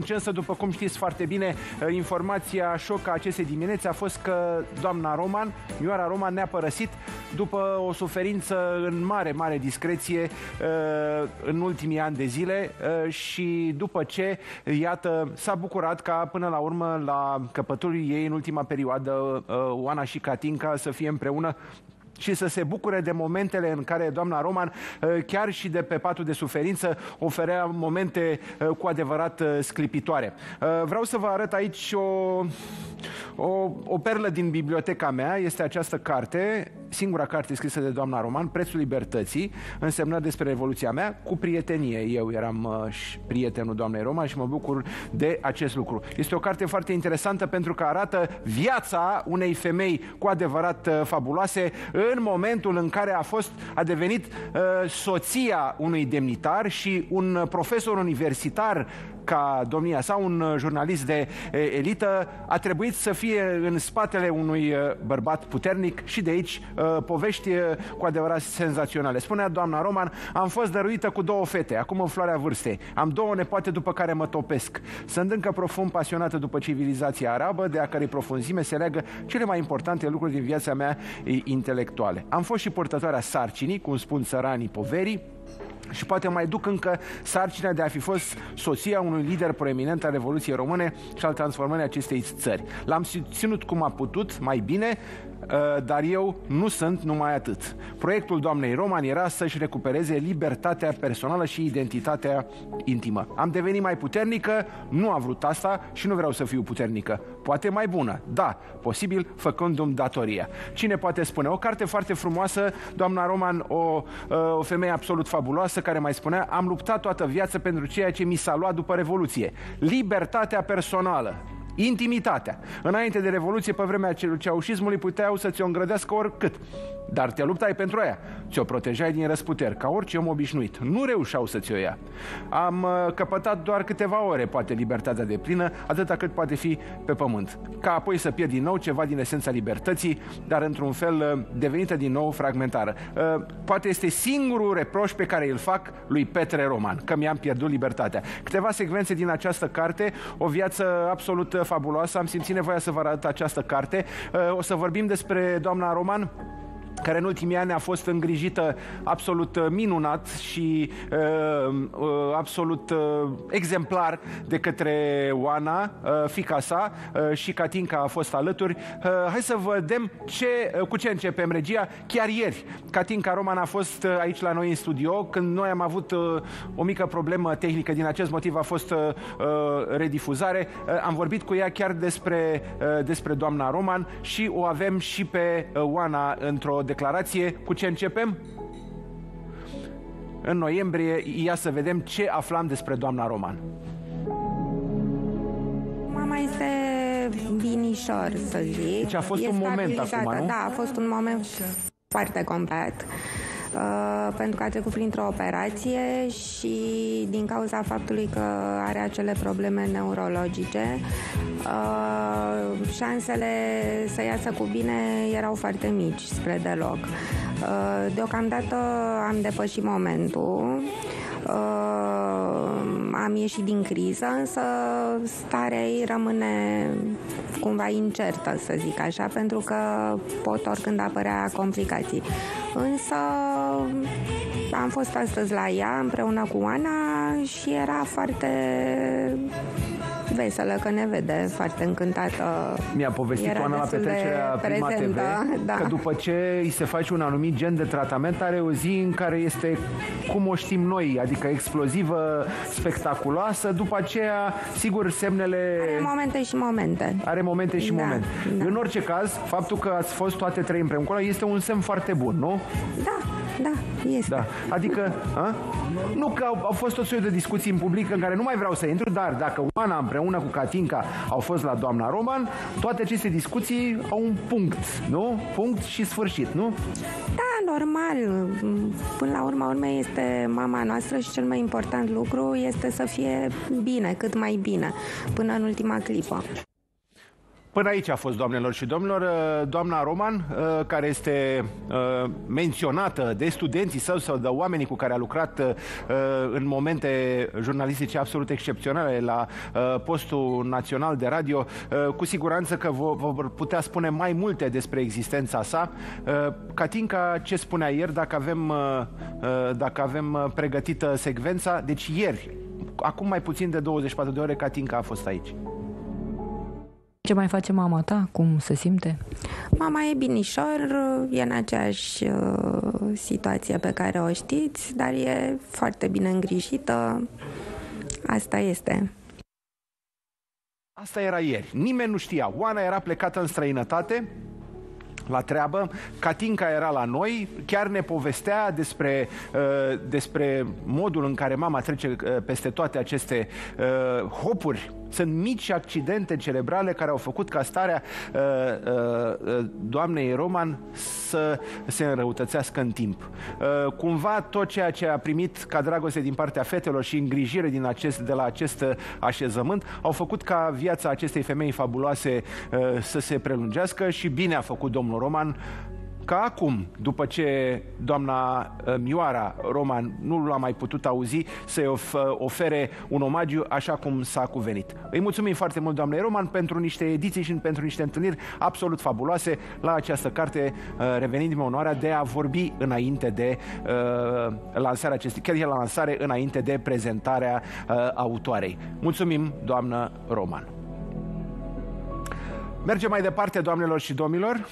Însă, după cum știți foarte bine, uh, informația șocă acestei dimineți a fost că doamna Roman, Mioara Roman, ne-a părăsit după o suferință în mare, mare discreție uh, în ultimii ani de zile uh, și după ce, iată, s-a bucurat ca până la urmă la căpătul ei în ultima perioadă Oana și Catinca să fie împreună și să se bucure de momentele în care doamna Roman, uh, chiar și de pe patul de suferință, oferea momente uh, cu adevărat uh, sclipitoare. Vreau să vă arăt aici o, o, o perlă din biblioteca mea. Este această carte, singura carte scrisă de doamna Roman, Prețul Libertății, însemnă despre Revoluția mea, cu prietenie. Eu eram prietenul doamnei Roman și mă bucur de acest lucru. Este o carte foarte interesantă pentru că arată viața unei femei cu adevărat fabuloase în momentul în care a fost a devenit uh, soția unui demnitar și un profesor universitar ca domnia sa, un uh, jurnalist de elită, a trebuit să fie în spatele unui uh, bărbat puternic și de aici uh, povești cu adevărat senzaționale. Spunea doamna Roman, am fost dăruită cu două fete, acum în floarea vârstei. Am două nepoate după care mă topesc. Sunt încă profund pasionată după civilizația arabă, de a cărei profunzime se leagă cele mai importante lucruri din viața mea intelectuale. Am fost și purtătoarea sarcinii, cum spun țăranii poverii, și poate mai duc încă sarcina de a fi fost soția unui lider proeminent al Revoluției Române și al transformării acestei țări. L-am ținut cum a putut, mai bine, Uh, dar eu nu sunt numai atât. Proiectul doamnei Roman era să-și recupereze libertatea personală și identitatea intimă. Am devenit mai puternică, nu am vrut asta și nu vreau să fiu puternică. Poate mai bună, da, posibil făcându-mi datoria. Cine poate spune? O carte foarte frumoasă, doamna Roman, o, uh, o femeie absolut fabuloasă care mai spunea am luptat toată viața pentru ceea ce mi s-a luat după Revoluție. Libertatea personală. Intimitatea. Înainte de Revoluție, pe vremea ceaușismului, puteau să ți-o îngrădească oricât. Dar te luptai pentru aia. Ți-o protejai din răsputeri, ca orice om obișnuit. Nu reușeau să ți-o ia. Am uh, căpătat doar câteva ore, poate, libertatea de plină, atâta cât poate fi pe pământ. Ca apoi să pierd din nou ceva din esența libertății, dar într-un fel uh, devenită din nou fragmentară. Uh, poate este singurul reproș pe care îl fac lui Petre Roman, că mi-am pierdut libertatea. Câteva secvențe din această carte, o viață absolut fabuloasă. Am simțit nevoia să vă arăt această carte. O să vorbim despre doamna Roman care în ultimii ani a fost îngrijită absolut uh, minunat și uh, uh, absolut uh, exemplar de către Oana, uh, fica sa, uh, și Catinca a fost alături. Uh, hai să vedem ce, uh, cu ce începem regia. Chiar ieri, Catinca Roman a fost uh, aici la noi în studio, când noi am avut uh, o mică problemă tehnică, din acest motiv a fost uh, uh, redifuzare. Uh, am vorbit cu ea chiar despre, uh, despre doamna Roman și o avem și pe uh, Oana într-o declarație. Cu ce începem? În noiembrie, ia să vedem ce aflam despre doamna Roman. Mama este binișor, să zic. Deci a fost e un moment acum, nu? Da, a fost un moment foarte complet. Uh, pentru că a trecut printr-o operație și din cauza faptului că are acele probleme neurologice, uh, șansele să iasă cu bine erau foarte mici, spre deloc. Uh, deocamdată am depășit momentul. am ieșit din criză, însă starea ei rămâne cumva incertă, să zic așa, pentru că pot oricând apărea complicații. Însă am fost astăzi la ea împreună cu Ana și era foarte veselă că ne vede, foarte încântată. Mi-a povestit Era Ana la petrecerea Prima TV da. că după ce îi se face un anumit gen de tratament are o zi în care este cum o știm noi, adică explozivă, spectaculoasă, după aceea, sigur, semnele... Are momente și momente. Are momente și da, momente. Da. În orice caz, faptul că ați fost toate trei împreună este un semn foarte bun, nu? Da, da, este. Da. Adică, a? nu că au, au fost tot soiul de discuții în public în care nu mai vreau să intru, dar dacă Oana împreună cu Catinca au fost la doamna Roman, toate aceste discuții au un punct, nu? Punct și sfârșit, nu? Da, normal. Până la urma urmei este mama noastră și cel mai important lucru este să fie bine, cât mai bine, până în ultima clipă. Până aici a fost, doamnelor și domnilor, uh, doamna Roman, uh, care este uh, menționată de studenții său sau de oamenii cu care a lucrat în momente jurnalistice absolut excepționale la postul național de radio, cu siguranță că vor putea spune mai multe despre existența sa. Catinca, ce spunea ieri, dacă avem, dacă avem pregătită secvența, deci ieri, acum mai puțin de 24 de ore, Catinca a fost aici. Ce mai face mama ta? Cum se simte? Mama e binișor, e în aceeași uh, situație pe care o știți, dar e foarte bine îngrijită. Asta este. Asta era ieri. Nimeni nu știa. Oana era plecată în străinătate, la treabă. Catinca era la noi, chiar ne povestea despre, uh, despre modul în care mama trece uh, peste toate aceste uh, hopuri sunt mici accidente cerebrale care au făcut ca starea uh, uh, uh, doamnei Roman să se înrăutățească în timp. Uh, cumva tot ceea ce a primit ca dragoste din partea fetelor și îngrijire din acest, de la acest așezământ au făcut ca viața acestei femei fabuloase uh, să se prelungească și bine a făcut domnul Roman ca acum, după ce doamna uh, Mioara Roman nu l-a mai putut auzi, să-i ofere un omagiu așa cum s-a cuvenit. Îi mulțumim foarte mult, doamnei Roman, pentru niște ediții și pentru niște întâlniri absolut fabuloase la această carte, uh, revenind din onoarea de a vorbi înainte de uh, lansarea acestei, chiar e la lansare, înainte de prezentarea uh, autoarei. Mulțumim, doamnă Roman. Mergem mai departe, doamnelor și domnilor.